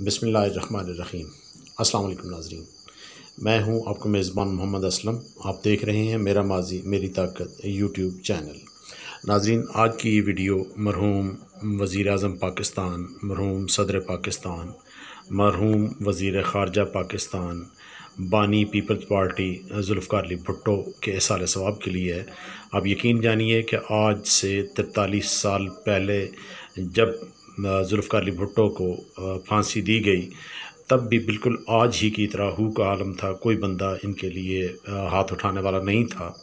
बिसमीम अस्सलाम नाजरीन। मैं हूँ आपका मेज़बान मोहम्मद असलम। आप देख रहे हैं मेरा माजी, मेरी ताकत यूट्यूब चैनल। नाजरीन, आज की ये वीडियो मरहूम वज़ी अजम पाकिस्तान, मरहूम सदर पाकिस्तान, मरहूम वज़ी ख़ारजा पाकिस्तान, बानी पीपल्स पार्टी जुल्फ़ार अली भुट्टो के साल सवाब के लिए है। आप यकीन जानिए कि आज से तैतालीस साल पहले जब जुल्फ़ार भुट्टो को फांसी दी गई, तब भी बिल्कुल आज ही की तरह हु का आलम था। कोई बंदा इनके लिए हाथ उठाने वाला नहीं था।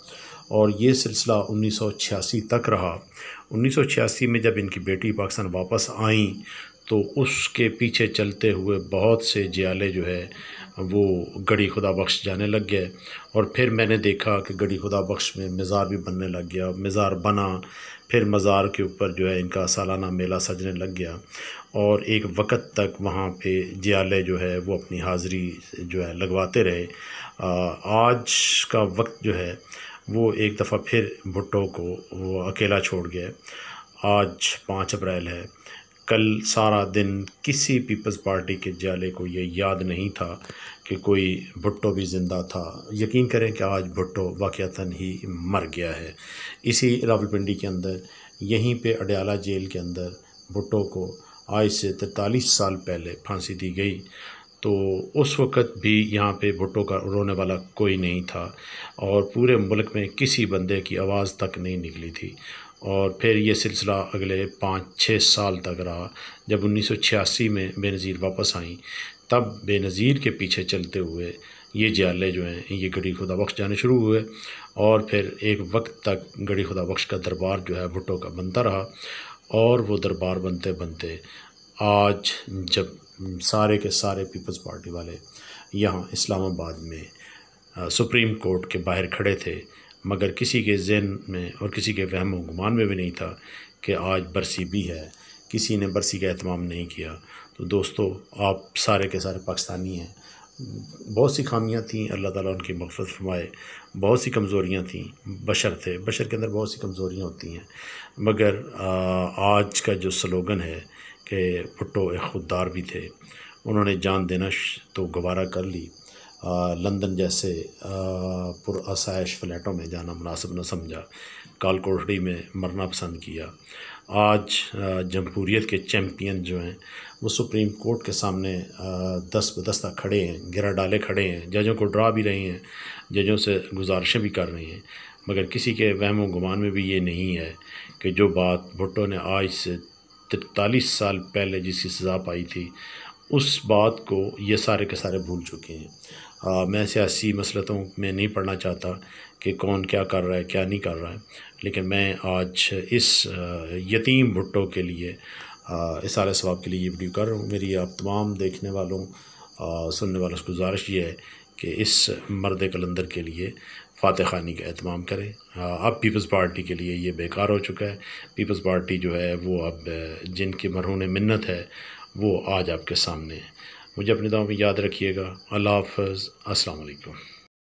और ये सिलसिला 1986 तक रहा। 1986 में जब इनकी बेटी पाकिस्तान वापस आई तो उसके पीछे चलते हुए बहुत से जियाले जो है, वो गड़ी खुदा बख्श जाने लग गए। और फिर मैंने देखा कि गड़ी खुदा बख्श में मज़ार भी बनने लग गया, मज़ार बना। फिर मज़ार के ऊपर जो है इनका सालाना मेला सजने लग गया। और एक वक्त तक वहाँ पे जियाले जो है, वो अपनी हाज़िरी जो है लगवाते रहे। आज का वक्त जो है, वो एक दफ़ा फिर भुट्टो को वो अकेला छोड़ गया। आज पाँच अप्रैल है। कल सारा दिन किसी पीपल्स पार्टी के जाले को ये याद नहीं था कि कोई भुट्टो भी ज़िंदा था। यकीन करें कि आज भुट्टो वाक़ता ही मर गया है। इसी रावलपिंडी के अंदर, यहीं पे अडयाला जेल के अंदर भुट्टो को आज से तैतालीस साल पहले फांसी दी गई। तो उस वक़्त भी यहाँ पे भुट्टो का रोने वाला कोई नहीं था और पूरे मुल्क में किसी बंदे की आवाज़ तक नहीं निकली थी। और फिर ये सिलसिला अगले पाँच, छः साल तक रहा। जब उन्नीस सौ छियासी में बेनज़ीर वापस आई, तब बेनज़ीर के पीछे चलते हुए ये जाले जो हैं, ये गड़ी खुदा बख्श जाने शुरू हुए और फिर एक वक्त तक गड़ी खुदा बख्श का दरबार जो है, भुट्टो का बनता रहा और वो दरबार बनते बनते आज जब सारे के सारे पीपल्स पार्टी वाले यहाँ इस्लामाबाद में सुप्रीम कोर्ट के बाहर खड़े थे मगर किसी के जहन में और किसी के वहम गुमान में भी नहीं था कि आज बरसी भी है। किसी ने बरसी का अहतमाम नहीं किया। तो दोस्तों, आप सारे के सारे पाकिस्तानी हैं। बहुत सी खामियाँ थीं, अल्लाह ताला उनकी मफरत फरमाए। बहुत सी कमज़ोरियाँ थीं। बशर थे। बशर के अंदर बहुत सी कमज़ोरियाँ होती हैं। मगर आज का जो स्लोगन है कि भुट्टो एक खुददार भी थे। उन्होंने जान देना तो गवारा कर ली। लंदन जैसे पुरसाइश फ्लैटों में जाना मुनासिब न समझा। काल कोठड़ी में मरना पसंद किया। आज जमहूरीत के चैम्पियन जो हैं, वो सुप्रीम कोर्ट के सामने दस बदस्ता खड़े हैं, गिरा डाले खड़े हैं। जजों को डरा भी रहे हैं, जजों से गुजारिशें भी कर रहे हैं। मगर किसी के वहम गुमान में भी ये नहीं है कि जो बात भुट्टो ने आज से तिरतालीस साल पहले जिसकी सज़ा पाई थी उस बात को ये सारे के सारे भूल चुके हैं। आ, मैं सियासी मसलतों में नहीं पढ़ना चाहता कि कौन क्या कर रहा है क्या नहीं कर रहा है। लेकिन मैं आज इस यतीम भुट्टो के लिए इस सारे सवाब के लिए ये वीडियो कर रहा हूँ। मेरी आप तमाम देखने वालों आ, सुनने वालों से गुजारिश ये है कि इस मर्द कलंदर के लिए फ़ातह खानी का अहतमाम करें। अब पीपल्स पार्टी के लिए ये बेकार हो चुका है। पीपल्स पार्टी जो है वो अब जिनकी मरहून मिन्नत है वो आज आपके सामने है। मुझे अपने दाव में याद रखिएगा। अल्लाह हाफ़ अस्सलाम वालेकुम